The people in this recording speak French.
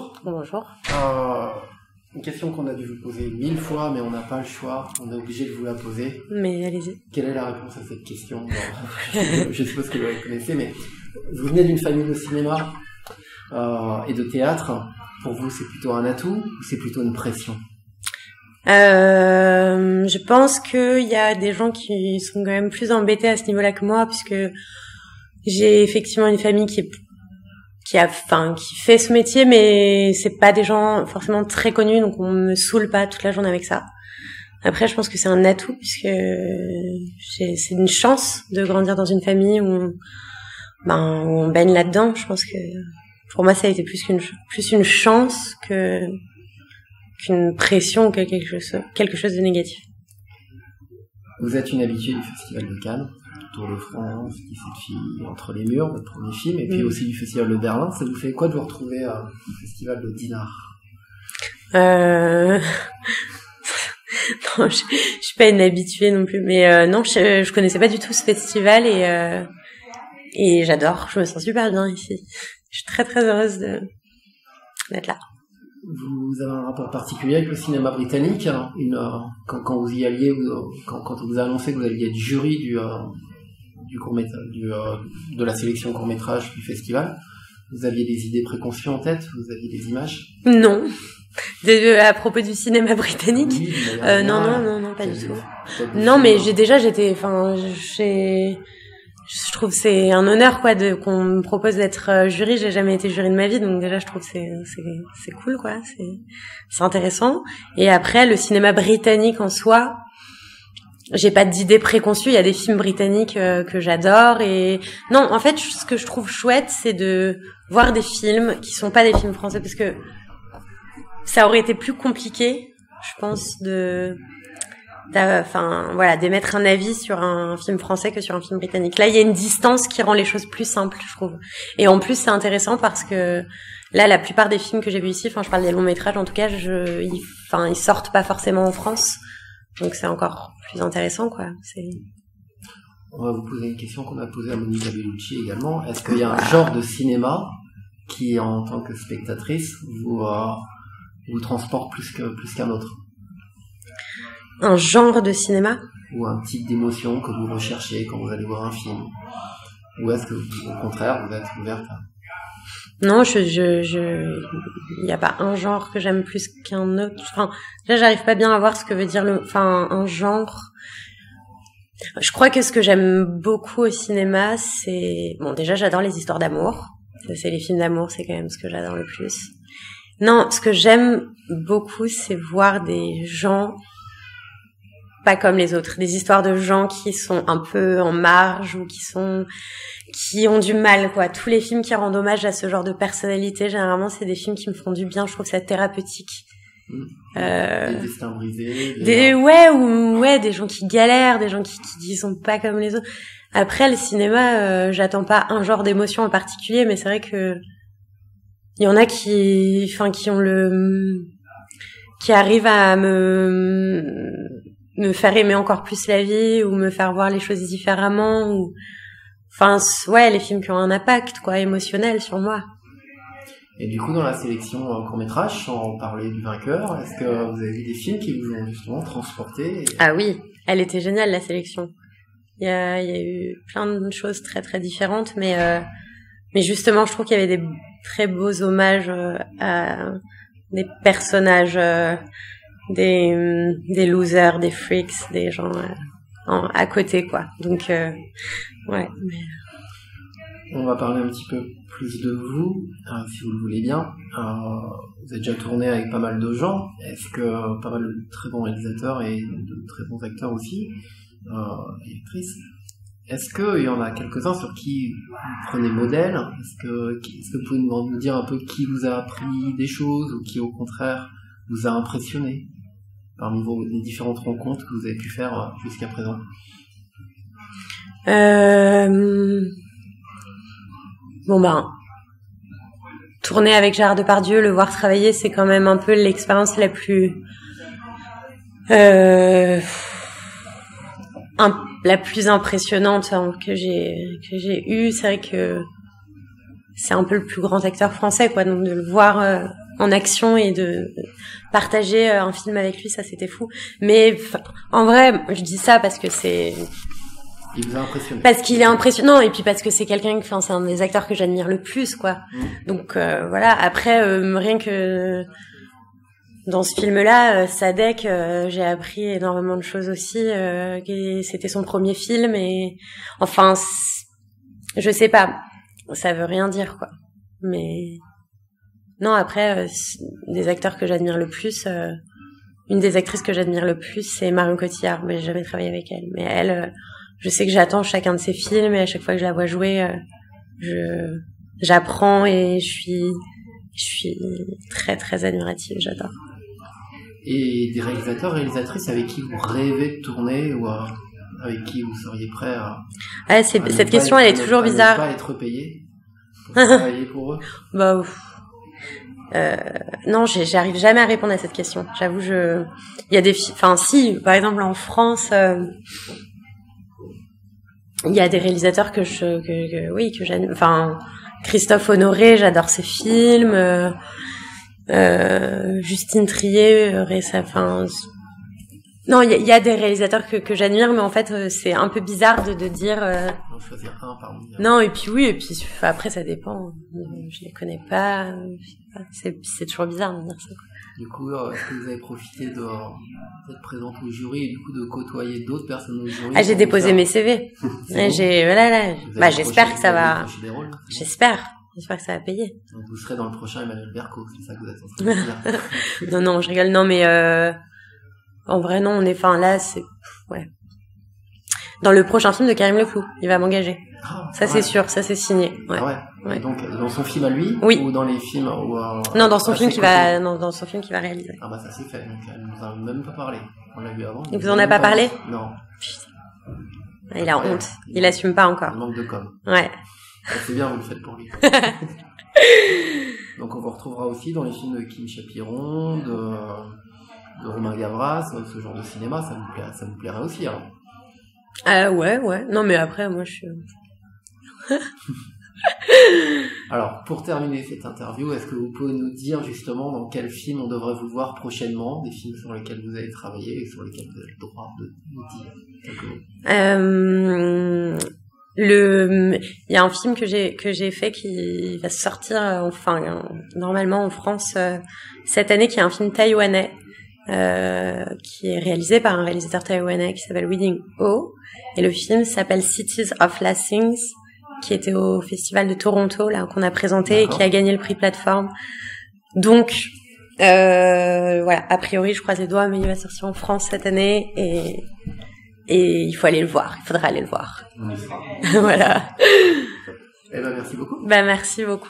bonjour. Bonjour. Euh, une question qu'on a dû vous poser mille fois, mais on n'a pas le choix. On est obligé de vous la poser. Mais allez-y. Quelle est la réponse à cette question Je suppose que vous la connaissez, mais vous venez d'une famille de cinéma euh, et de théâtre. Pour vous, c'est plutôt un atout ou c'est plutôt une pression Euh, je pense qu'il y a des gens qui sont quand même plus embêtés à ce niveau-là que moi, puisque j'ai effectivement une famille qui est qui a, enfin, qui fait ce métier, mais c'est pas des gens forcément très connus, donc on me saoule pas toute la journée avec ça. Après, je pense que c'est un atout puisque c'est une chance de grandir dans une famille où on, ben, on baigne là-dedans. Je pense que pour moi, ça a été plus qu'une plus une chance que qu'une pression quelque chose quelque chose de négatif. Vous êtes une habituée du Festival de Cannes, Tour de France, 17 filles entre les murs, votre premier film, et puis Mm. aussi du Festival de Berlin. Ça vous fait quoi de vous retrouver euh, au Festival de Dinard? Euh... non, je, je suis pas une habituée non plus, mais euh, non, je, je connaissais pas du tout ce festival et euh, et j'adore. Je me sens super bien ici. Je suis très très heureuse d'être là. Vous avez un rapport particulier avec le cinéma britannique hein, une, quand, quand vous y alliez, vous- quand, quand on vous a annoncé que vous alliez être jury du, du court du, euh, de la sélection court métrage du festival, vous aviez des idées préconçues en tête, vous aviez des images? Non. De- à propos du cinéma britannique? Oui, Euh, non, non, non, non, pas du tout. Non, mais j'ai déjà, j'étais, enfin, j'ai, je trouve que c'est un honneur quoi de qu'on me propose d'être euh, jury. J'ai jamais été jury de ma vie, donc déjà je trouve que c'est c'est c'est cool quoi. C'est c'est intéressant. Et après le cinéma britannique en soi, j'ai pas d'idée préconçue. Il y a des films britanniques euh, que j'adore et non, en fait, ce que je trouve chouette, c'est de voir des films qui sont pas des films français parce que ça aurait été plus compliqué, je pense, de enfin voilà d'émettre un avis sur un film français que sur un film britannique. Là il y a une distance qui rend les choses plus simples je trouve. Et en plus c'est intéressant parce que là la plupart des films que j'ai vus ici enfin je parle des longs métrages en tout cas je ils, ils sortent pas forcément en France donc c'est encore plus intéressant quoi. C'est On va vous poser une question qu'on a posée à Monica Bellucci également. Est-ce qu'il y a un genre de cinéma qui, en tant que spectatrice, vous, euh, vous transporte plus que plus qu'un autre? Un genre de cinéma? Ou un type d'émotion que vous recherchez quand vous allez voir un film? Ou est-ce que, au contraire, vous êtes ouverte à... Non, je, je, je, il n'y a pas un genre que j'aime plus qu'un autre. Enfin, là, j'arrive pas bien à voir ce que veut dire le, enfin, un genre. Je crois que ce que j'aime beaucoup au cinéma, c'est, bon, déjà, j'adore les histoires d'amour. C'est les films d'amour, c'est quand même ce que j'adore le plus. Non, ce que j'aime beaucoup, c'est voir des gens pas comme les autres, des histoires de gens qui sont un peu en marge ou qui sont qui ont du mal quoi. Tous les films qui rendent hommage à ce genre de personnalité, généralement c'est des films qui me font du bien, je trouve que c'est thérapeutique. Mm. Euh, des destins brisés des- des ouais ou ouais des gens qui galèrent, des gens qui qui sont pas comme les autres. Après le cinéma, euh, j'attends pas un genre d'émotion en particulier, mais c'est vrai que il y en a qui enfin qui ont le qui arrivent à me me faire aimer encore plus la vie ou me faire voir les choses différemment ou enfin ouais les films qui ont un impact quoi émotionnel sur moi. Et du coup, dans la sélection euh, court-métrage, sans parler du vainqueur, est-ce que vous avez vu des films qui vous ont justement transporté et- ah oui elle était géniale la sélection. Il y a il y a eu plein de choses très très différentes mais euh, mais justement je trouve qu'il y avait des très beaux hommages euh, à des personnages euh, des hum, des losers des freaks des gens euh, à côté quoi. Donc euh, ouais. On va parler un petit peu plus de vous, si vous le voulez bien. Euh, vous avez déjà tourné avec pas mal de gens. Est-ce que pas mal de très bons réalisateurs et de très bons acteurs aussi et actrices. Est-ce qu'il y en a quelques-uns sur qui vous prenez modèle? Est-ce que, vous pouvez nous dire un peu qui vous a appris des choses ou qui au contraire vous a impressionné? Parmi vos, les différentes rencontres que vous avez pu faire euh, jusqu'à présent Euh... Bon ben, tourner avec Gérard Depardieu, le voir travailler, c'est quand même un peu l'expérience la plus euh... la plus impressionnante hein, que j'ai que j'ai eue. C'est vrai que c'est un peu le plus grand acteur français, quoi. Donc de le voir en action et de partager un film avec lui, ça c'était fou. Mais en vrai, je dis ça parce que c'est il vous a impressionné. Parce qu'il est impressionnant et puis parce que c'est quelqu'un, enfin c'est un des acteurs que j'admire le plus, quoi. Mmh. Donc euh, voilà. Après, euh, rien que dans ce film-là, euh, Sadek, euh, j'ai appris énormément de choses aussi. C'était son premier film et enfin, je sais pas, ça veut rien dire, quoi. Mais non, après, des acteurs que j'admire le plus. une des actrices que j'admire le plus, c'est Marion Cotillard, mais j'ai jamais travaillé avec elle. Mais elle, je sais que j'attends chacun de ses films et à chaque fois que je la vois jouer, euh, je j'apprends et je suis je suis très très admirative, j'adore. Et des réalisateurs, réalisatrices avec qui vous rêvez de tourner ou avec qui vous seriez prêt à, ah, cette question elle est toujours bizarre. pas être payé pour travailler pour eux? Bah ouf. Euh, non, j'arrive jamais à répondre à cette question. J'avoue, je, il y a des, enfin si, par exemple en France, euh, il y a des réalisateurs que je que, oui que j'aime enfin Christophe Honoré j'adore ses films euh, euh, Justine Trier euh, enfin non il y, a des réalisateurs que, que j'admire mais en fait euh, c'est un peu bizarre de, de dire non et puis oui et puis après ça dépend je les connais pas c'est c'est toujours bizarre de dire ça du coup, euh, est-ce que vous avez profité d'être présente au jury et du coup de côtoyer d'autres personnes au jury Ah, j'ai déposé mes CV. j'ai voilà là. Bah, j'espère que ça va. J'espère. J'espère que ça va payer. Donc vous serez dans le prochain Emmanuel Berco, c'est ça que vous dire. non, non, je rigole. Non, mais euh, en vrai, non, on est. Enfin, là, c'est ouais. Dans le prochain film de Karim Leclou, il va m'engager. Ah, ça c'est sûr, ça c'est signé. Ouais. Ah ouais. Donc dans son film à lui oui. ou dans les films euh, Non, dans son film qui va non, dans son film qui va réaliser. Ah bah ça c'est fait. Donc elle nous a même pas parlé. On l'a vu avant. Il vous en a pas parlé Non. Ah, il a honte. Il assume pas encore. manque de com. Ouais. C'est bien, vous le faites pour lui. donc on vous retrouvera aussi dans les films de Kim Chapiron, de, de Romain Gavras, ce genre de cinéma, ça vous ça vous plairait aussi. Hein. Ah ouais, ouais. Non mais après, moi je suis Alors, pour terminer cette interview, est-ce que vous pouvez nous dire justement dans quel film on devrait vous voir prochainement, des films sur lesquels vous avez travaillé et sur lesquels vous avez le droit de nous dire euh, le, il y a un film que j'ai que j'ai fait qui va sortir enfin normalement en France euh, cette année, qui est un film taïwanais. Euh, qui est réalisé par un réalisateur taïwanais qui s'appelle Weeding Ho et le film s'appelle Cities of Last Things qui était au festival de Toronto là qu'on a présenté et qui a gagné le prix plateforme. Donc euh, voilà, a priori je croise les doigts, mais il va sortir en France cette année et et il faut aller le voir. Il faudra aller le voir. voilà. Eh ben merci beaucoup. Ben merci beaucoup.